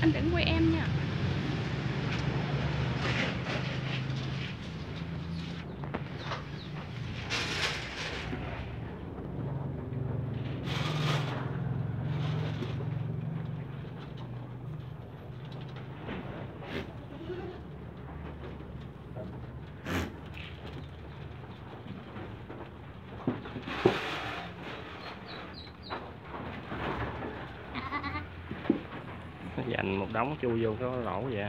anh đừng quay em nha. dành một đống chui vô cái lỗ vậy